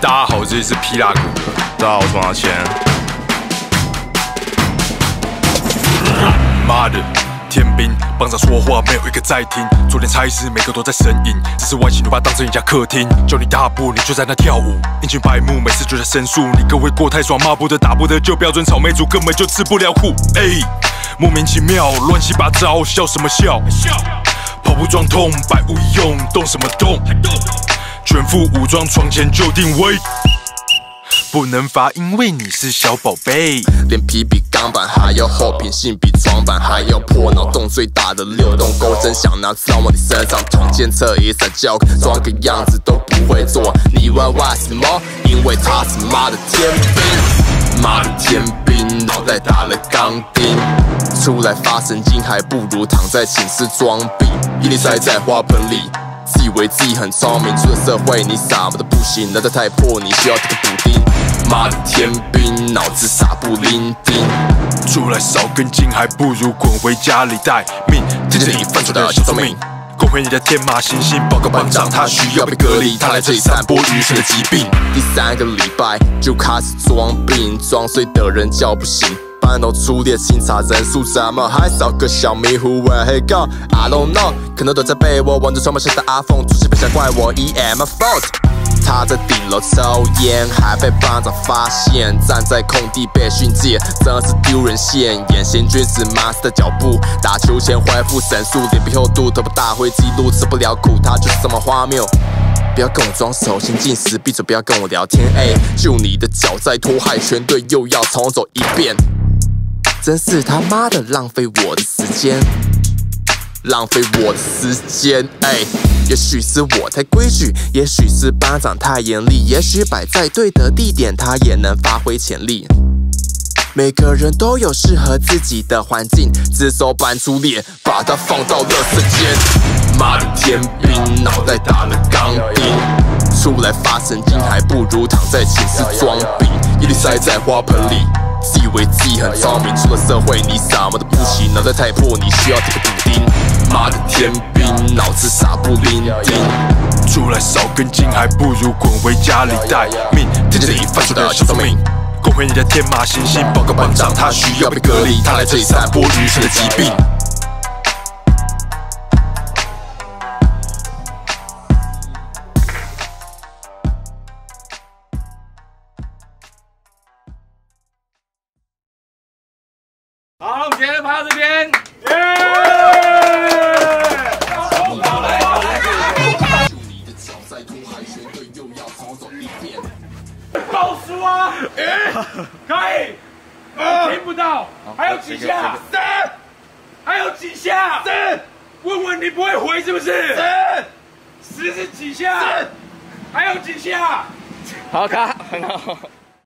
大家好，这里是皮拉古，大家好，我是王谦。妈的，天兵帮长说话没有一个在听，昨天差事每个都在呻吟，只是外形都把当成一家客厅，叫你大步你就在那跳舞，阴晴白目每次就在申诉，你各位过太爽，骂不得打不得，就标准草莓族根本就吃不了苦，哎，莫名其妙乱七八糟，笑什么笑？笑跑步撞痛，百无一用，动什么动？还动？全副武装，床前就定位。不能发，因为你是小宝贝。脸皮比钢板还要厚，品性比床板还要破，脑洞最大的流动钩，真想拿刺往你身上捅。监测一撒娇，装个样子都不会做。你问为什么？因为他是妈的天兵，妈的天兵，脑袋打了钢钉。出来发神经，还不如躺在寝室装逼。一力塞在花盆里。自以为自己很聪明，出了社会你什么都不行，脑袋太破，你需要这个补丁。妈的天兵，脑子傻不伶仃，出来少根筋，还不如滚回家里待命。听见你犯错的小聪明，滚回你的天马行星，报告班长，他需要被隔离，他来这里散播愚蠢的疾病。第三个礼拜就开始装病，装睡的人叫不醒。班头出列清查人数，怎么还少个小迷糊？Hey God，I don't know，可能躲在被窝望着窗外下的阿凤，出事别想怪我，E M fault。他在顶楼抽烟，还被班长发现，站在空地被训诫，真是丢人现眼。行军时 master 的脚步，打球前恢复神速，脸皮厚度，头部大灰记录，吃不了苦，他就是这么荒谬。不要跟我装熟，先进时闭嘴，不要跟我聊天。哎，就你的脚在拖，害全队又要重走一遍。真是他妈的浪费我的时间，浪费我的时间。哎，也许是我太规矩，也许是班长太严厉，也许摆在对的地点，他也能发挥潜力。每个人都有适合自己的环境，只手搬出列，把它放到垃圾间。妈的天兵，脑袋打了钢钉，出来发神经，还不如躺在寝室装逼，一粒塞在花盆里。自以为自己很聪明，出了社会你什么都不行，脑袋太破，你需要这个补丁。妈的天兵，脑子傻不灵丁，出来少根筋，还不如滚回家里待命。听见你犯错的小聪明，滚回你的天马行星，报告班长，他需要被隔离，他来这里散播愚蠢的疾病。总结的趴这边。耶、yeah! yeah!！好来好来，祝你队又要重走一遍。倒数啊！哎，可以。听不到，还有几下？三，还有几下？三，问问你不会回是不是？三，十是几下？三，还有几下？好卡，很好。